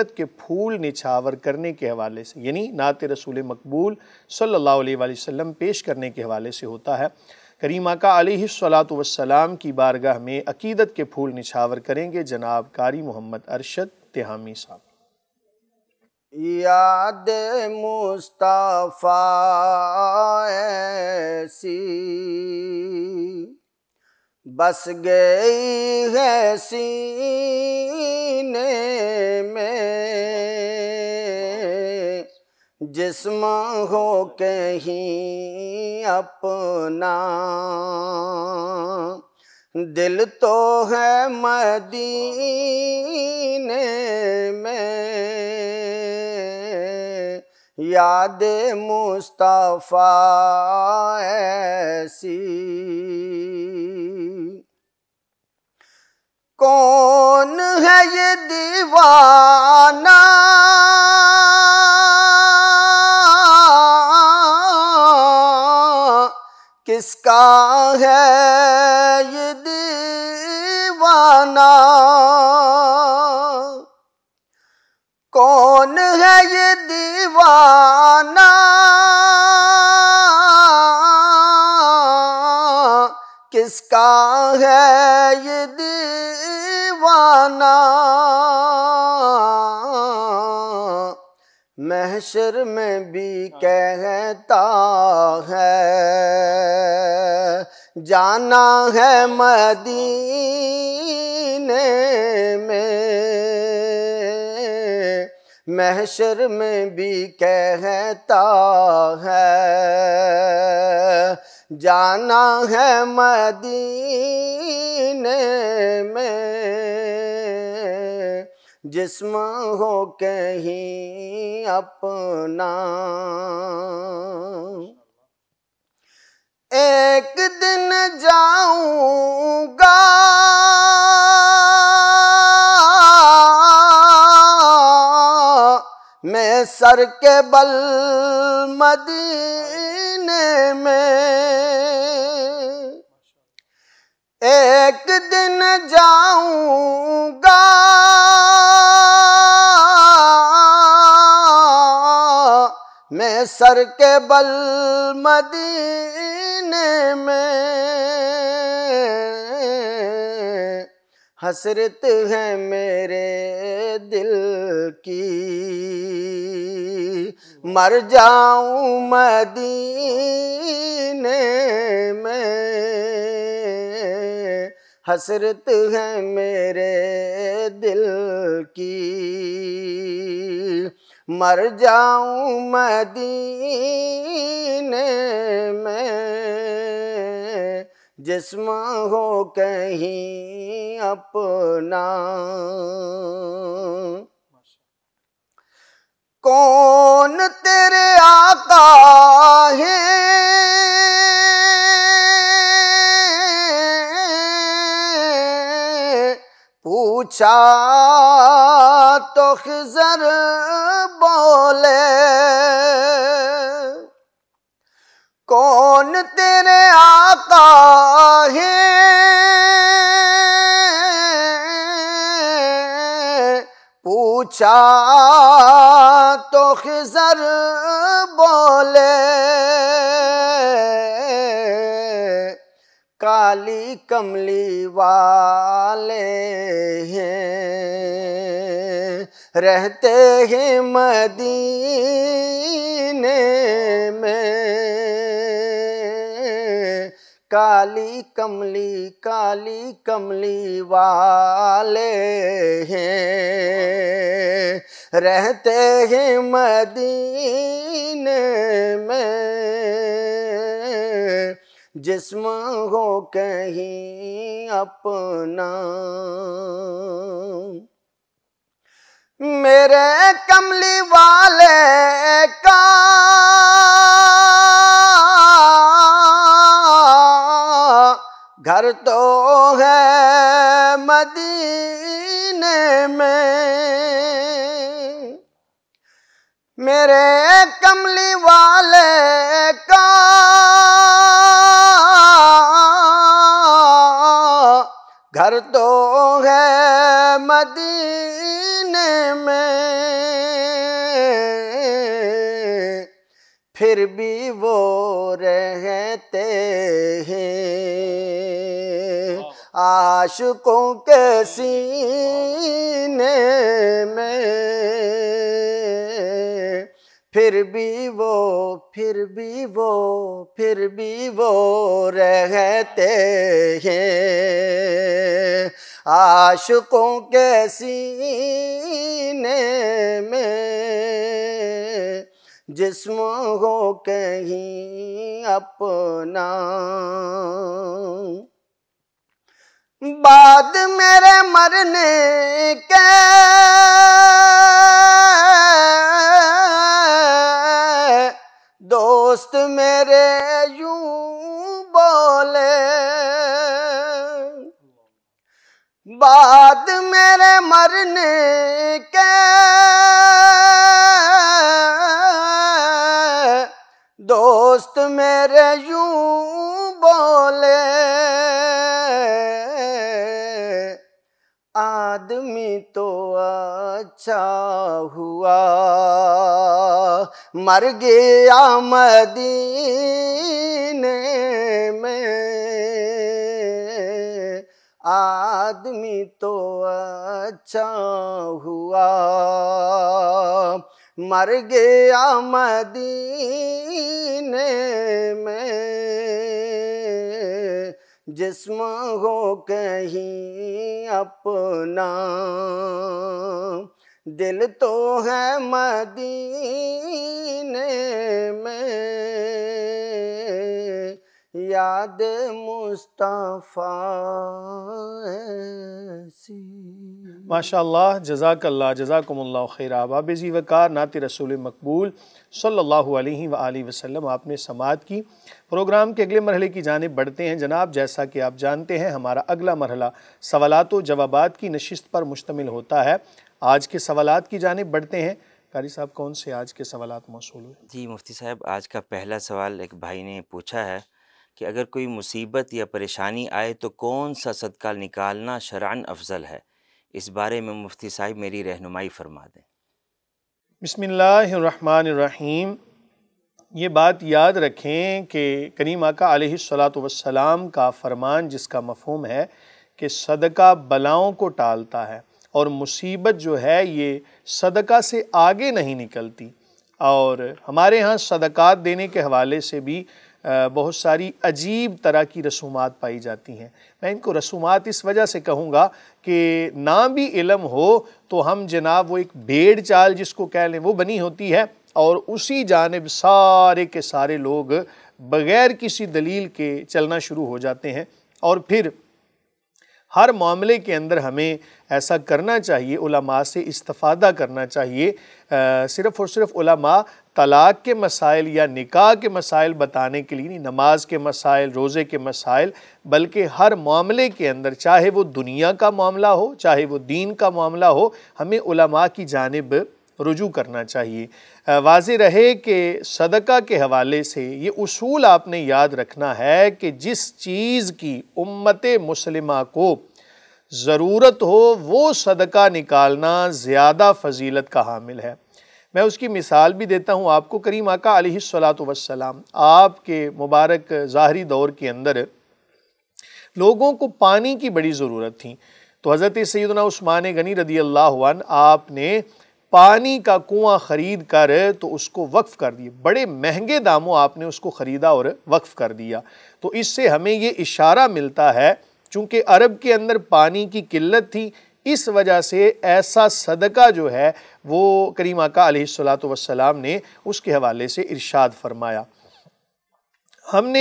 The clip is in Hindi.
के फूल निछावर करने के हवाले से, यानी नात रसूल मकबूल अलैहि वसल्लम पेश करने के हवाले से होता है। करीमा का वसलाम की बारगाह में अकीदत के फूल निछावर करेंगे जनाब कारी मोहम्मद अरशद तिहामी साहब। याद मुस्तफ़ा ऐसी बस गई है सीने में। जिसम हो कहीं अपना। दिल तो है मदीने में। याद मुस्तफ़ा ऐसी। कौन है ये दीवाना? किसका है ये दीवाना? कौन है ये दीवाना? दीवाना महशर में भी कहता है जाना है मदीने में महशर में भी कहता है जाना है मदीने में। जिस्म हो कहीं अपना। एक दिन जाऊँगा। मैं सर के बल मदीने सर के बल मदीने में हसरत है मेरे दिल की। मर जाऊँ मदीने में हसरत है मेरे दिल की। मर जाऊँ मदीने में। जिसम हो कहीं अपना। कौन तेरे आका है? पूछा तो खिजर बोले, कौन तेरे आका है? पूछा तो खिजर बोले, काली कमली वाले हैं। रहते हैं मदीने में। काली कमली काली कमली वाले हैं। रहते हैं मदीने में। जिस्म हो कहीं अपना मेरे कमली वाले का घर तो है मदीने में। मेरे कमली वाले का घर तो है मदीने सीने में फिर भी वो रहते हैं। आशुकों के सीने में फिर भी वो फिर भी वो फिर भी वो रहते हैं। आशिकों के सीने में जिस्म हो कहीं अपना। बाद मेरे मरने के दोस्त मेरे यूँ बोले बाद मेरे मरने के दोस्त मेरे यूँ बोले, आदमी तो अच्छा हुआ, मर गया मदीने में। आदमी तो अच्छा हुआ। मर गया मदीने में, जिस्म हो कहीं अपना। दिल तो है मदीने में याद मुस्तफ़ा ऐसी। माशाल्लाह जज़ाकल्ला जज़ाकुमुल्लाह खैर। जी वकार नात रसूल मकबूल सल्लल्लाहु अलैहि व वसल्लम आपने समात की। प्रोग्राम के अगले मरहले की जानब बढ़ते हैं। जनाब जैसा कि आप जानते हैं हमारा अगला मरहला सवालात व जवाबात की नशिस्त पर मुश्तमिल होता है। आज के सवालात की जानब बढ़ते हैं। कारी साहब कौन से आज के सवालात मौसू हुए? जी मुफ्ती साहब आज का पहला सवाल एक भाई ने पूछा है। कि अगर कोई मुसीबत या परेशानी आए तो कौन सा सदका निकालना शरान अफजल है? इस बारे में मुफ्ती साहब मेरी रहनुमाई फरमा दें। बिसमीम ये बात याद रखें कि करीम आका वसलाम का फरमान जिसका मफहम है कि सदका बलाओं को टालता है और मुसीबत जो है ये सदका से आगे नहीं निकलती। और हमारे यहाँ सदक़ात देने के हवाले से भी बहुत सारी अजीब तरह की रसूमात पाई जाती हैं। मैं इनको रसूमात इस वजह से कहूँगा कि ना भी इलम हो तो हम जनाब वो एक भेड़ चाल जिसको कह लें, वो बनी होती है और उसी जानब सारे के सारे लोग बग़ैर किसी दलील के चलना शुरू हो जाते हैं और फिर हर मामले के अंदर हमें ऐसा करना चाहिए उलमा से इस्तफ़ादा करना चाहिए। आ, सिर्फ़ और सिर्फ़ उलमा तलाक़ के मसाइल या निकाह के मसाइल बताने के लिए नहीं नमाज़ के मसाइल रोज़े के मसाइल बल्कि हर मामले के अंदर चाहे वो दुनिया का मामला हो चाहे वो दीन का मामला हो हमें उलमा की जानब रुजू करना चाहिए। वाज रहे कि सदका के हवाले से ये उसूल आपने याद रखना है कि जिस चीज़ की उम्मत मुसलिमा को ज़रूरत हो, वो सदका निकालना ज़्यादा फजीलत का हामिल है। मैं उसकी मिसाल भी देता हूँ आपको, करीम आका वसलाम आपके मुबारक ज़ाहरी दौर के अंदर लोगों को पानी की बड़ी ज़रूरत थी। तो हज़रत सैदना उस्मान गनी रदी अल्लाह आपने पानी का कुआँ ख़रीद कर तो उसको वक्फ़ कर दिए। बड़े महँगे दामों आपने उसको ख़रीदा और वक्फ़ कर दिया। तो इससे हमें ये इशारा मिलता है, चूँकि अरब के अंदर पानी की किल्लत थी, इस वजह से ऐसा सदका जो है, वो करीम आका वसलाम ने उसके हवाले से इरशाद फरमाया। हमने